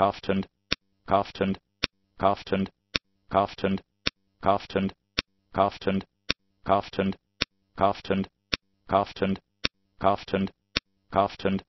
Kauften, Kauften, Kauften, Kauften, Kauften, Kauften, Kauften, Kauften, Kauften, Kauften, Kauften,